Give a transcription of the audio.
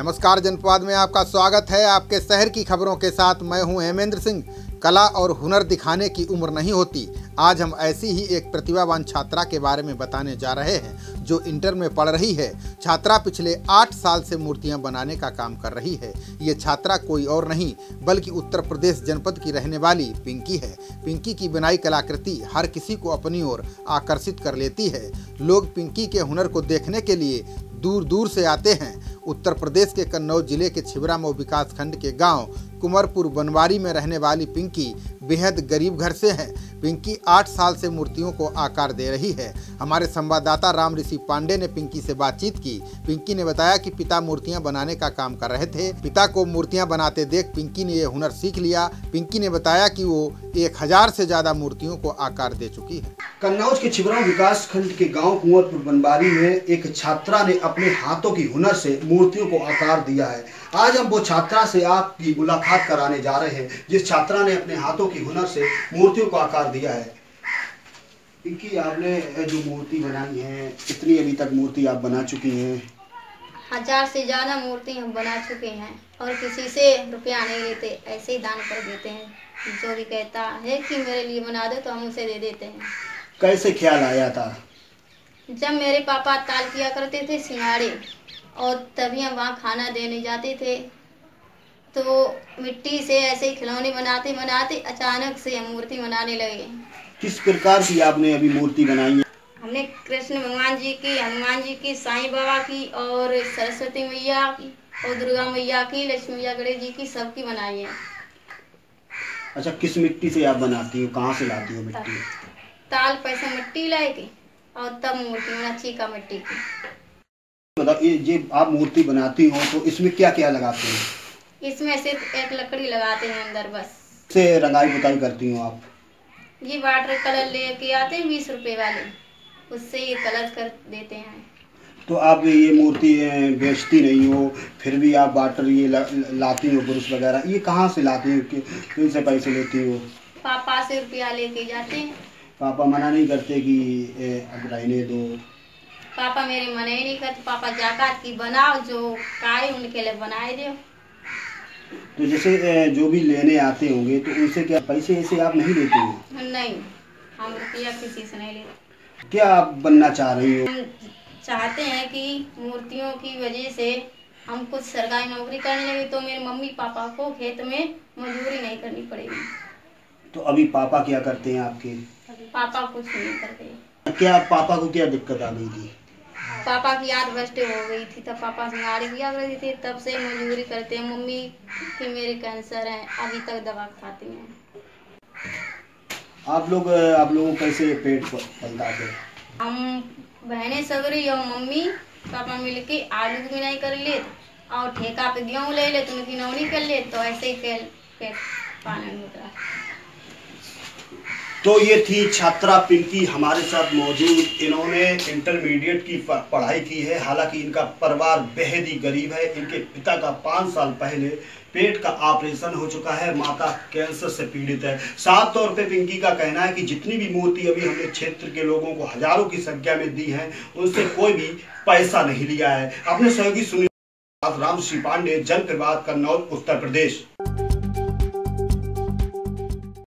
नमस्कार, जनपद में आपका स्वागत है आपके शहर की खबरों के साथ। मैं हूँ हेमेंद्र सिंह। कला और हुनर दिखाने की उम्र नहीं होती। आज हम ऐसी ही एक प्रतिभावान छात्रा के बारे में बताने जा रहे हैं, जो इंटर में पढ़ रही है। छात्रा पिछले आठ साल से मूर्तियाँ बनाने का काम कर रही है। ये छात्रा कोई और नहीं, बल्कि उत्तर प्रदेश जनपद की रहने वाली पिंकी है। पिंकी की बनाई कलाकृति हर किसी को अपनी ओर आकर्षित कर लेती है। लोग पिंकी के हुनर को देखने के लिए दूर दूर से आते हैं। उत्तर प्रदेश के कन्नौज ज़िले के छिबरामऊ विकास खंड के गाँव कुमरपुर बनवारी में रहने वाली पिंकी बेहद गरीब घर से हैं। पिंकी आठ साल से मूर्तियों को आकार दे रही है। हमारे संवाददाता राम ऋषि पांडे ने पिंकी से बातचीत की। पिंकी ने बताया कि पिता मूर्तियाँ बनाने का काम कर रहे थे। पिता को मूर्तियाँ बनाते देख पिंकी ने ये हुनर सीख लिया। पिंकी ने बताया कि वो एक हज़ार से ज़्यादा मूर्तियों को आकार दे चुकी है। कन्नौज के छिबराव विकास खंड के गाँव कुंवरपुर बनबारी में एक छात्रा ने अपने हाथों की हुनर से मूर्तियों को आकार दिया है। आज हम वो छात्रा से आपकी मुलाकात कराने जा रहे हैं, जिस छात्रा ने अपने हाथों की हुनर से मूर्तियों को आकार दिया है। पिंकी आपने जो मूर्ति बनाई है, कितनी अभी तक मूर्ति आप बना चुकी हैं? हज़ार से ज़्यादा मूर्ति हम बना चुके हैं, और किसी से रुपया नहीं लेते, ऐसे ही दान कर देते हैं। जो भी कहता है कि मेरे लिए बना दो तो हम उसे दे देते हैं। कैसे ख्याल आया था? जब मेरे पापा ताल किया करते थे सिंगाड़े और तभी हम वहाँ खाना देने जाते थे तो मिट्टी से ऐसे ही खिलौने बनाते बनाते अचानक से हम मूर्ति बनाने लगे। किस प्रकार की आपने अभी मूर्ति बनाई है? हमने कृष्ण भगवान जी की हनुमान जी की साईं बाबा की और सरस्वती मैया की और दुर्गा मैया की लक्ष्मी मैया गणेश जी की सबकी बनाई है। अच्छा किस मिट्टी से आप बनाती हो? कहाँ से लाती हो मिट्टी? ताल पैसे मिट्टी लाए के और तब मूर्ति बना चीका मिट्टी की। मतलब ये ये आप मूर्ति बनाती हो तो इसमें क्या क्या लगाते हैं? इसमें सिर्फ़ एक लकड़ी लगाते हैं अंदर बस। से रंगाई पुताई करती हो आप? ये वाटर कलर लेके आते हैं बीस रुपए वाले। उससे ये कलर कर देते हैं। तो आप ये मूर्ति बेचती नहीं हो फिर भी आप वाटर ये ला, लाती हो पुरुष वगैरह। ये कहाँ से लाती हो? कि किनसे पैसे लेती हो? पापा से रुपया लेके जाते हैं। पापा मना नहीं करते कि अब रहने दो। पापा मेरे मना ही नहीं करते। पापा जाकात की बनाओ जो काए उनके लिए बनाए दो तो जैसे जो भी लेने आते होंगे तो उनसे क्या पैसे ऐसे आप नहीं लेते हो? नहीं हम रुपया किसी से नहीं लेते। क्या आप बनना चाह रही हो? हम चाहते हैं कि मूर्तियों की वजह से हम कुछ सरकारी नौकरी करने लगे तो मेरे मम्मी पापा को खेत में मजदूरी नहीं करनी पड़ेगी। तो अभी पापा क्या करते हैं आपके? पापा कुछ नहीं करते क्या पापा को क्या दिक्कत आ गई थी? पापा की याद बस्ट हो गई थी तब पापा से गाड़ी किया करती थी तब से मजदूरी करते हैं। मम्मी की मेरे कैंसर है अभी तक दवा खाती हैं। आप लोग आप लोगों कैसे पेट पलता है? हम बहनें सगरी और मम्मी पापा मिल के आलू की बिनाई कर ले और ठेका पे गेहूँ ले ले तो उनकी नौनी कर ले तो ऐसे ही पेट पेट पालन होता है। तो ये थी छात्रा पिंकी हमारे साथ मौजूद। इन्होंने इंटरमीडिएट की पढ़ाई की है। हालाँकि इनका परिवार बेहद ही गरीब है। इनके पिता का पाँच साल पहले पेट का ऑपरेशन हो चुका है। माता कैंसर से पीड़ित है। साफ़ तौर पे पिंकी का कहना है कि जितनी भी मूर्ति अभी हमने क्षेत्र के लोगों को हज़ारों की संख्या में दी है, उनसे कोई भी पैसा नहीं लिया है। अपने सहयोगी सुनील राम श्री पांडे जन प्रभात कन्नौज, उत्तर प्रदेश।